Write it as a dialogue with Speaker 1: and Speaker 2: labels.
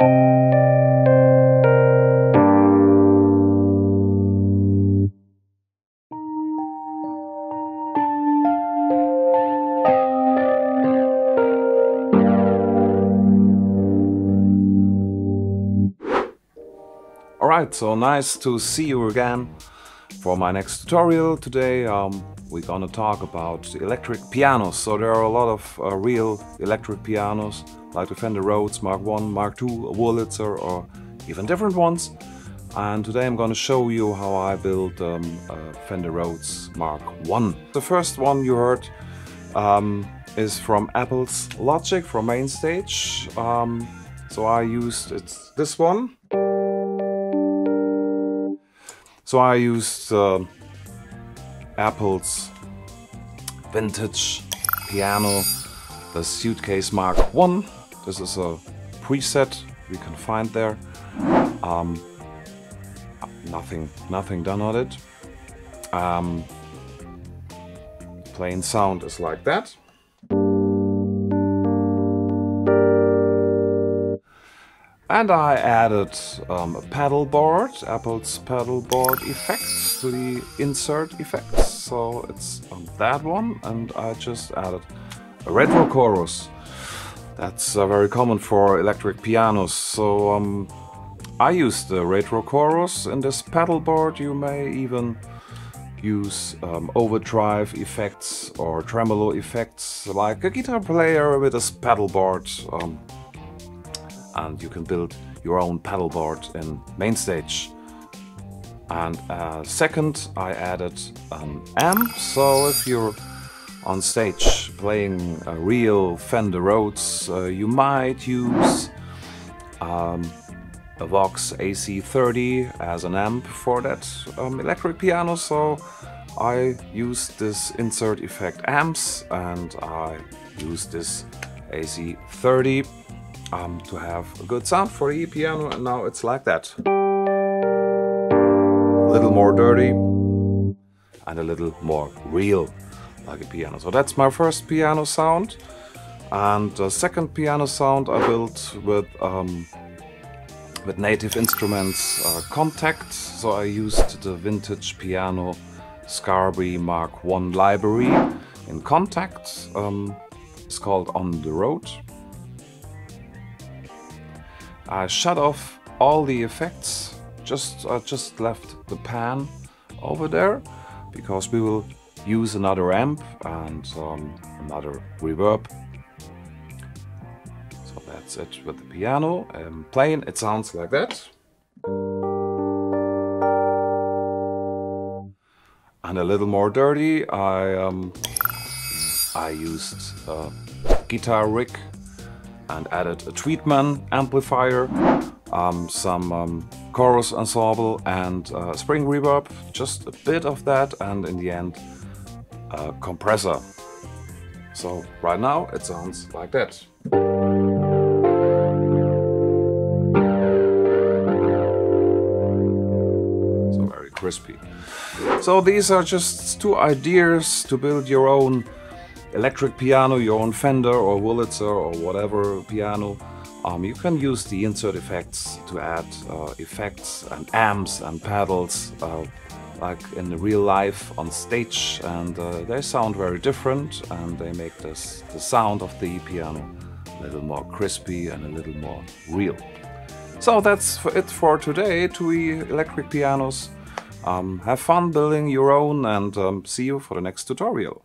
Speaker 1: Alright, so nice to see you again for my next tutorial. Today um, we're gonna talk about electric pianos. So there are a lot of uh, real electric pianos like the Fender Rhodes Mark 1, Mark 2, Wurlitzer or even different ones. And today I'm gonna show you how I built um, a Fender Rhodes Mark 1. The first one you heard um, is from Apple's Logic from Mainstage. Um, so I used it's this one. So I used uh, Apple's vintage piano, the Suitcase Mark 1. This is a preset you can find there. Um, nothing, nothing done on it. Um, plain sound is like that. And I added um, a pedal board, Apple's pedal board effects to the insert effects. So it's on that one and I just added a retro chorus. That's uh, very common for electric pianos. So um, I used the retro chorus in this pedal board. You may even use um, overdrive effects or tremolo effects like a guitar player with a pedal board. Um, and you can build your own pedal board in Mainstage. And uh, second, I added an amp, so if you're on stage playing a real Fender Rhodes, uh, you might use um, a Vox AC30 as an amp for that um, electric piano, so I used this insert effect amps and I used this AC30 um, to have a good sound for the piano and now it's like that. A little more dirty and a little more real like a piano. So that's my first piano sound and the second piano sound I built with um, with native instruments uh, Kontakt. So I used the vintage piano Scarbee Mark 1 library in Kontakt. Um, it's called On the Road I shut off all the effects. Just I just left the pan over there because we will use another amp and um, another reverb. So that's it with the piano. Um, playing it sounds like that. And a little more dirty, I um, I used a guitar rig and added a Tweedman amplifier, um, some um, chorus ensemble and uh, spring reverb, just a bit of that and in the end a compressor. So right now it sounds like that. So very crispy. So these are just two ideas to build your own electric piano, your own Fender or Wurlitzer or whatever piano, um, you can use the insert effects to add uh, effects and amps and pedals uh, like in real life on stage and uh, they sound very different and they make this, the sound of the piano a little more crispy and a little more real. So that's it for today, TUI electric pianos. Um, have fun building your own and um, see you for the next tutorial.